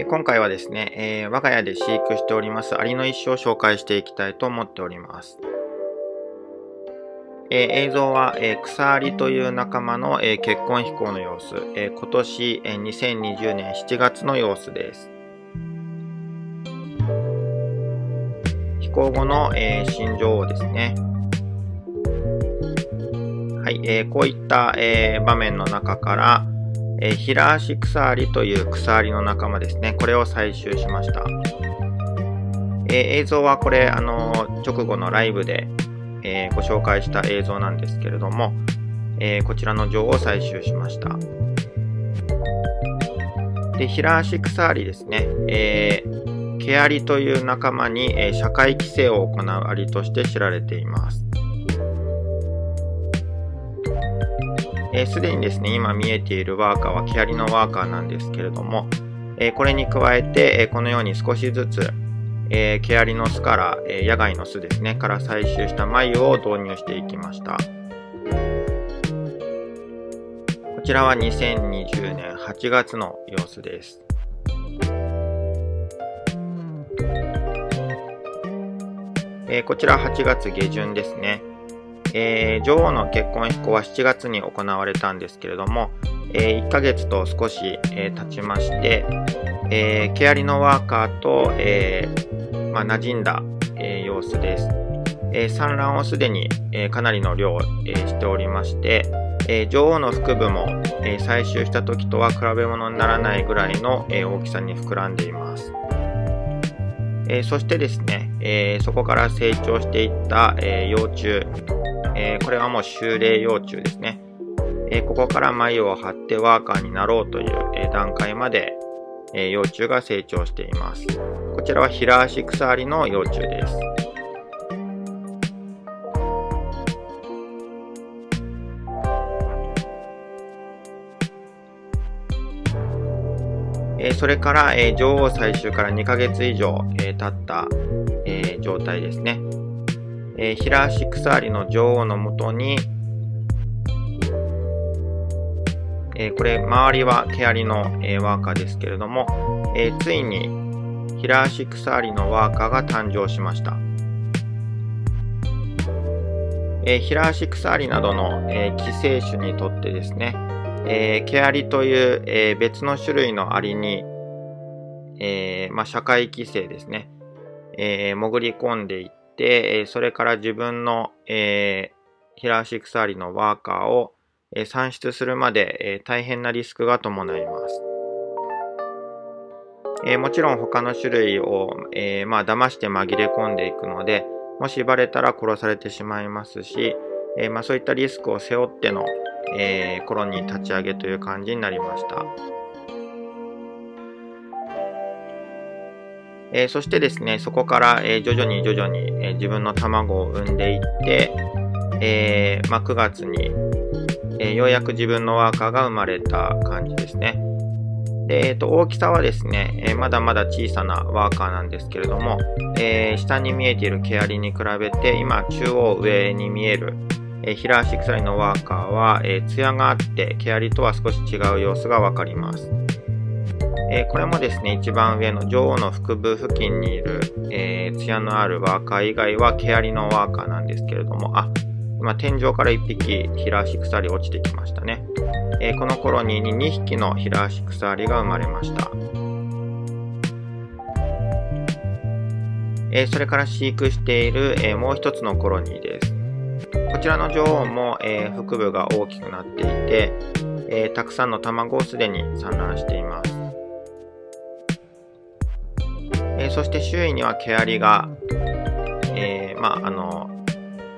え、今回はですね、えー、我が家で飼育しておりますアリの一生を紹介していきたいと思っております。えー、映像は、えー、草アリという仲間の、えー、結婚飛行の様子、え今年、え2020年7月の様子です。飛行後の、え新女王ですね。はい、えこういった、え場面の中から、えー、ヒラアシクサアリという草アリの仲間ですね。これを採集しました。え、映像はこれ、あの、直後のライブで、えご紹介した映像なんですけれども、えこちらの像を採集しました。で、ヒラアシクサアリですね。えケアリという仲間に、え社会規制を行うアリとして知られています。すで、にですね、今見えているワーカーは毛アリのワーカーなんですけれども、えー、これに加えて、えー、このように少しずつ、えー、毛アリの巣から、え野外の巣ですね、から採集した繭を導入していきました。こちらは2020年8月の様子です。えこちら8月下旬ですね。えー、女王の結婚飛行は7月に行われたんですけれども、えー、1ヶ月と少し、えー、経ちまして、えー、ケアリのワーカーと、えーまあ、馴染んだ、えー、様子です。えー、産卵をすでに、えー、かなりの量、えー、しておりまして、えー、女王の腹部も、えー、採集した時とは比べ物にならないぐらいの、えー、大きさに膨らんでいます。えー、そしてですね、えー、そこから成長していった、えー、幼虫、え、これはもう修例幼虫ですね。え、ここから眉を張ってワーカーになろうという、え、段階まで、え幼虫が成長しています。こちらは平足鎖の幼虫です。えそれから、え女王採集から2ヶ月以上、え経った、え状態ですね。えー、ヒラシクサアリの女王のもとに、えー、これ周りは毛アリの、えー、ワーカーですけれども、えー、ついにヒラシクサアリのワーカーが誕生しました。えー、ヒラシクサアリなどの、えー、寄生種にとってですね、えー、毛アリという、えー、別の種類のアリに、えーまあ、社会規制ですね、え、潜り込んでいって、えそれから自分の、えー、ヒラシクサリのワーカーを、えー、算出するまで、え、大変なリスクが伴います。え、もちろん他の種類を、え、まあ騙して紛れ込んでいくので、もしバレたら殺されてしまいますし、え、まあ、そういったリスクを背負っての、えー、コロニー立ち上げという感じになりました。えー、そしてですね、そこから、えー、徐々に徐々に、えー、自分の卵を産んでいって、えまあ、9月に、えようやく自分のワーカーが生まれた感じですね。で、えー、と大きさはですね、えまだまだ小さなワーカーなんですけれども、え下に見えている毛アリに比べて、今中央上に見える、えヒラーシクサリのワーカーは、えー、艶があって、毛アリとは少し違う様子がわかります。えー、これもですね、一番上の女王の腹部付近にいる、えー、艶のあるワーカー以外は毛アリのワーカーなんですけれども、あ、今天井から1匹ヒラーシクサリ落ちてきましたね。えー、このコロニーに2匹のヒラーシクサリが生まれました。えー、それから飼育している、えー、もう一つのコロニーです。こちらの女王も、えー、腹部が大きくなっていて、えたくさんの卵をすでに産卵しています。えそして周囲には毛アリが、え、まあ、あの、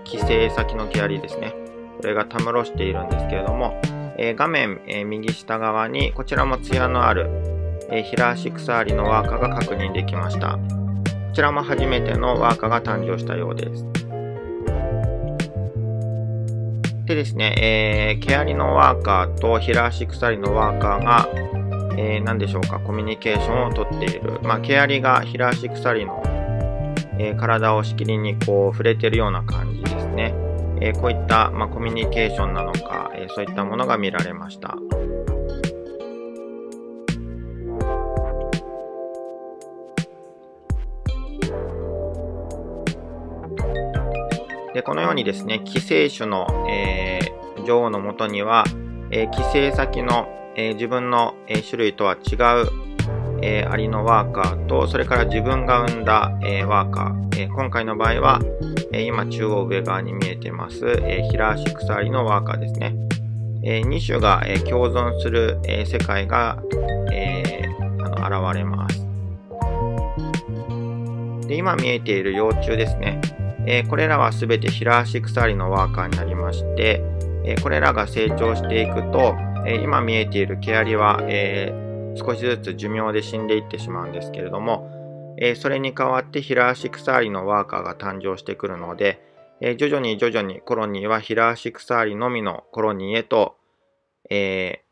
寄生先の毛アリですね。これがたむろしているんですけれども、え、画面、え、右下側にこちらも艶のある、えー、ヒラーシクサアリのワーカーが確認できました。こちらも初めてのワーカーが誕生したようです。でですね、えー、毛アリのワーカーとヒラーシクサアリのワーカーが、えー、何でしょうか、コミュニケーションをとっている。まあ、毛アリがヒラシ鎖の、えー、体をしきりにこう触れてるような感じですね。え、こういった、まあ、コミュニケーションなのか、えそういったものが見られました。でこのようにですね、寄生種の、えー、女王のもとには、えー、寄生先の、えー、自分の、えー、種類とは違う、えー、アリのワーカーと、それから自分が生んだ、えー、ワーカー、えー、今回の場合は、えー、今中央上側に見えてます、えー、ヒラシクサアリのワーカーですね。えー、2種が、えー、共存する、えー、世界が、えー、あの現れます。で今見えている幼虫ですね。え、これらはすべてヒラーシクサリのワーカーになりまして、え、これらが成長していくと、え、今見えている毛アリは、え少しずつ寿命で死んでいってしまうんですけれども、えそれに代わってヒラーシクサーリのワーカーが誕生してくるので、え徐々に徐々にコロニーはヒラーシクサーリのみのコロニーへと、え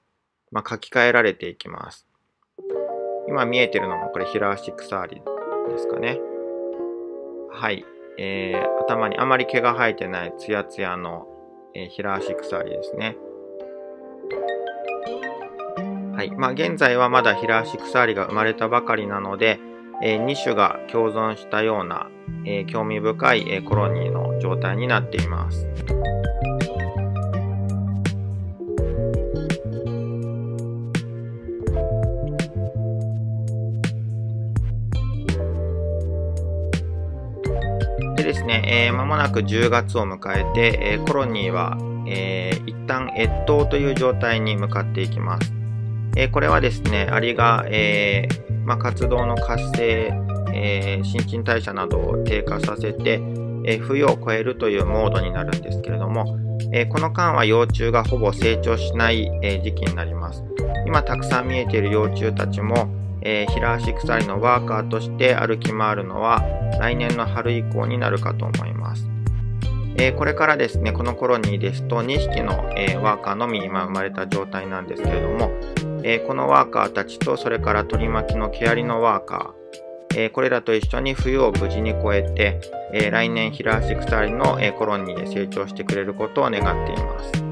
まあ、書き換えられていきます。今見えてるのもこれヒラーシクサーリですかね。はい。えー、頭にあまり毛が生えてないツヤツヤの、えー、ヒラーシクサリですね。はい。まあ、現在はまだヒラーシクサリが生まれたばかりなので、えー、2種が共存したような、えー、興味深い、えー、コロニーの状態になっています。ですね、えー、間もなく10月を迎えて、えー、コロニーは、えー、一旦越冬という状態に向かっていきます。えー、これはですね、アリが、えーま、活動の活性、えー、新陳代謝などを低下させて、えー、冬を越えるというモードになるんですけれども、えー、この間は幼虫がほぼ成長しない、えー、時期になります。今たくさん見えている幼虫たちも、えー、ヒラーシクサリのワーカーとして歩き回るのは来年の春以降になるかと思います。えー、これからですね、このコロニーですと2匹の、えー、ワーカーのみ今生まれた状態なんですけれども、えこのワーカーたちとそれから取り巻きの毛アリのワーカー、えこれらと一緒に冬を無事に越えて、え来年ヒラシクサリの、えコロニーで成長してくれることを願っています。